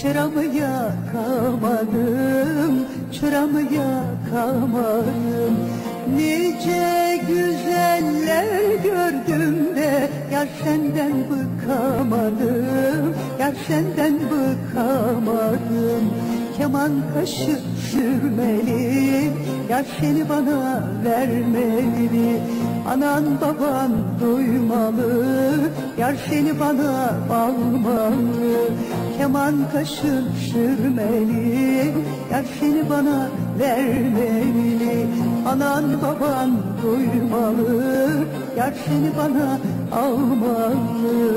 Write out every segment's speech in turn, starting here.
Çıramı yakamadım Çıramı yakamadım. Nice güzeller gördüm de Yar senden bıkamadım Yar senden bıkamadım. Keman kaşı sürmeli Yar seni bana vermeli. Anan baban duymalı Yar seni bana almalı Keman kaşı sürmeli Yar seni bana vermeli Anan baban duymalı seni bana almalı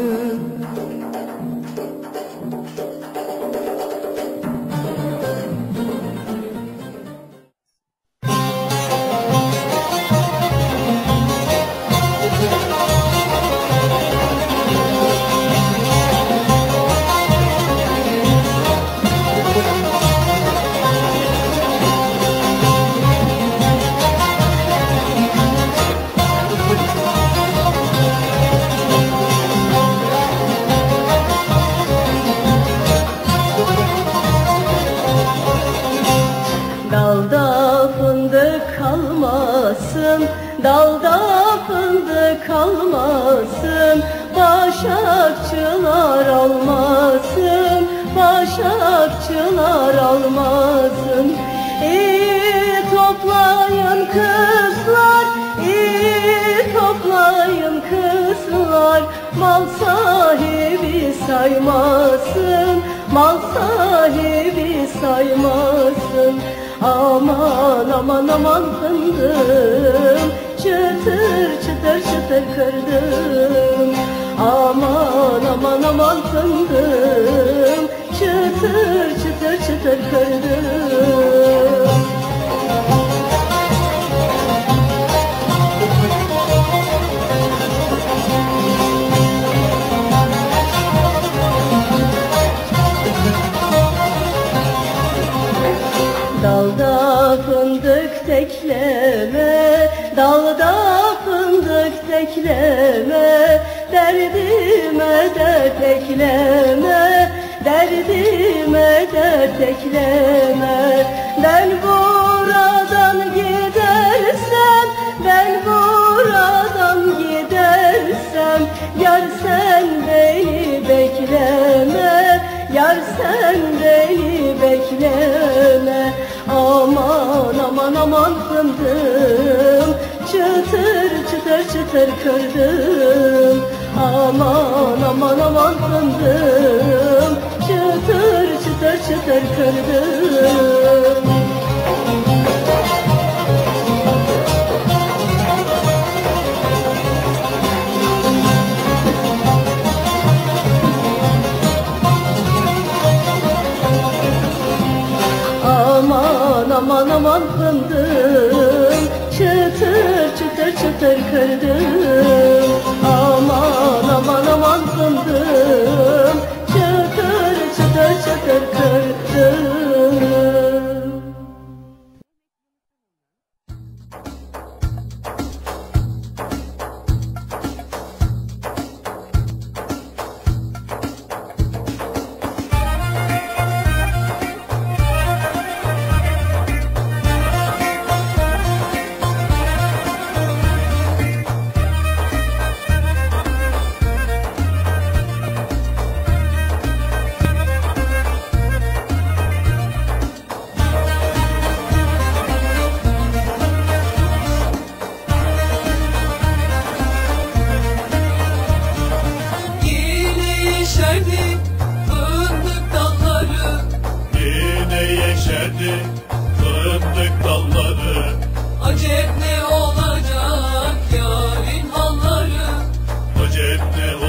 fındık kalmasın Dalda fındık kalmasın. Başakçılar almasın Başakçılar almasın. İyi toplayın kızlar iyi toplayın kızlar. Mal sahibi saymasın Mal sahibi saymasın Aman aman aman fındım Çıtır çıtır çıtır kırdım Aman aman aman fındım Çıtır çıtır çıtır kırdım tekleme, dalda fındık tekleme Derdime dert ekleme, derdime dert ekleme Ben buradan gidersem, ben buradan gidersem Yar sen beni bekleme, yar sen beni bekleme Aman aman fındım Çıtır çıtır çıtır kırdım Aman aman aman fındım Aman aman fındım Çıtır çıtır çıtır kırdım. Aman aman aman fındım Çıtır çıtır çıtır kırdım Sarıttık dalları. Acep ne olacak? Yarın halları. Acep ne olacak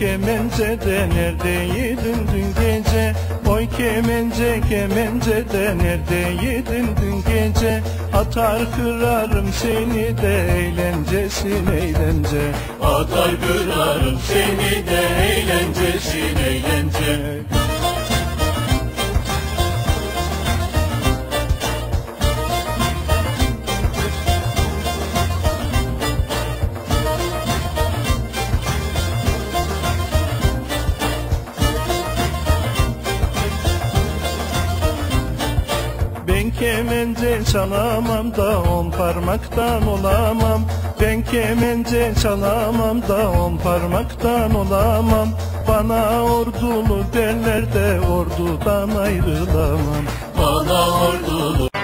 kemence de neredeydin dün gece? Oy kemence kemence de neredeydin dün gece? Atar kırarım seni de eğlencesin eğlence Atar kırarım seni de eğlencesin eğlence kemence çalamam da on parmaktan olamam. Ben kemence çalamam da on parmaktan olamam. Bana ordulu derler de ordudan ayrılamam. Bana ordulu